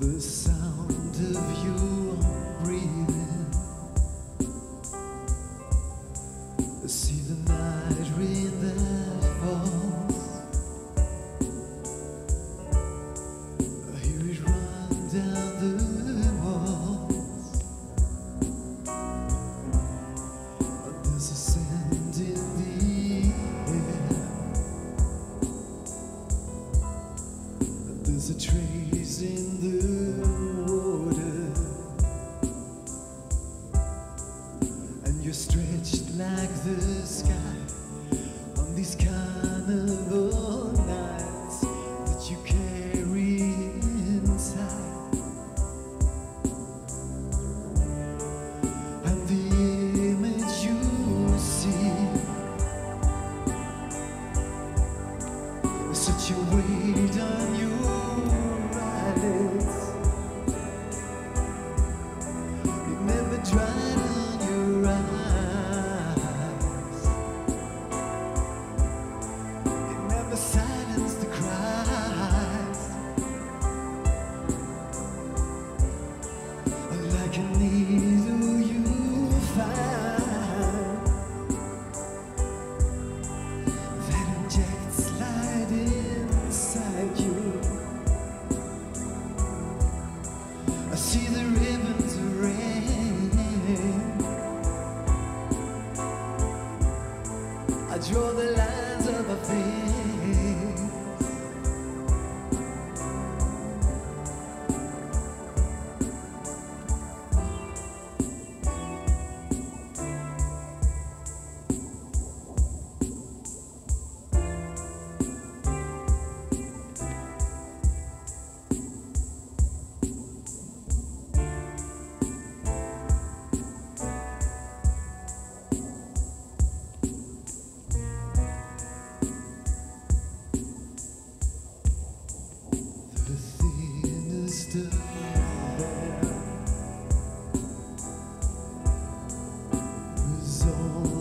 the back in the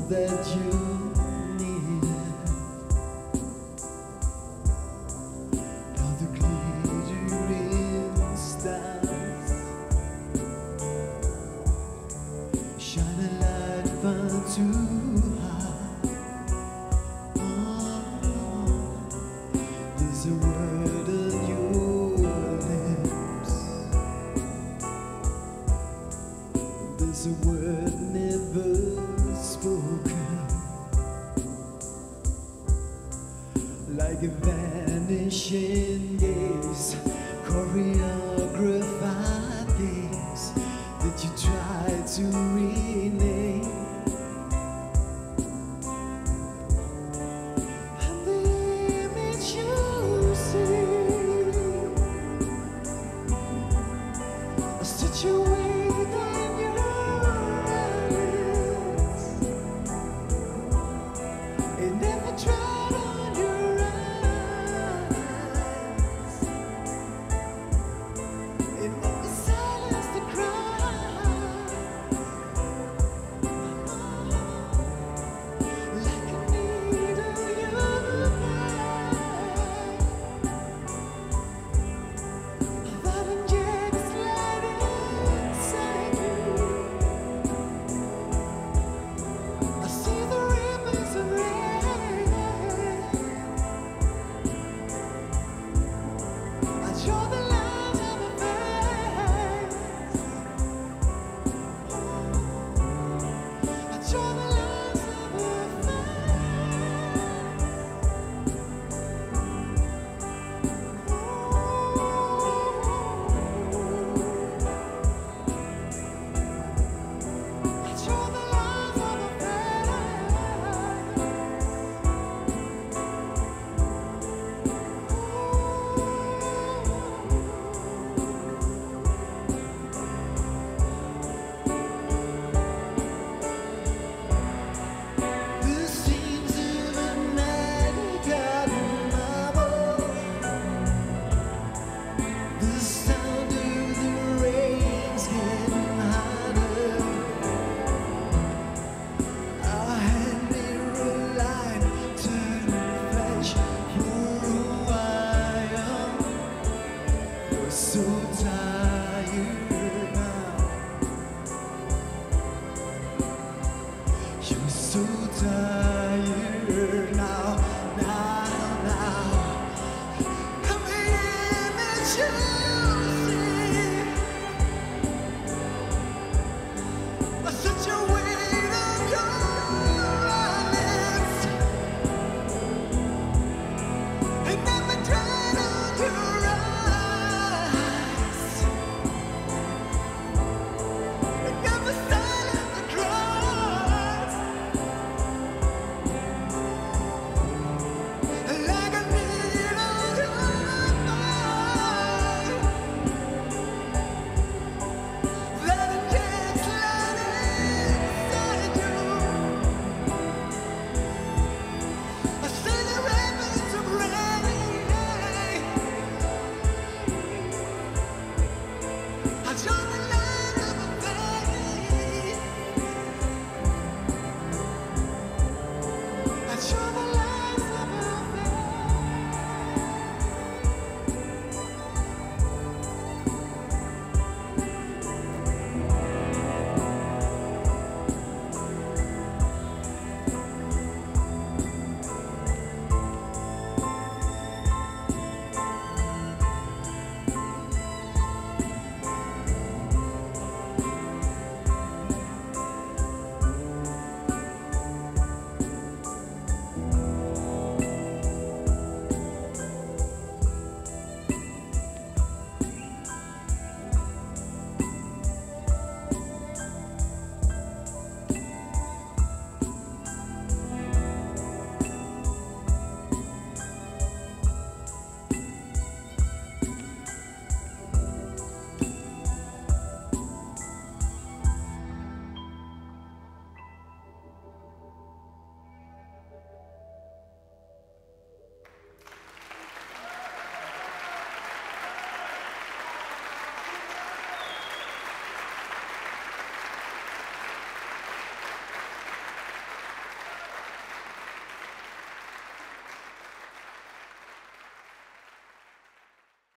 that you needed. Now the glittering stars shine a light. change.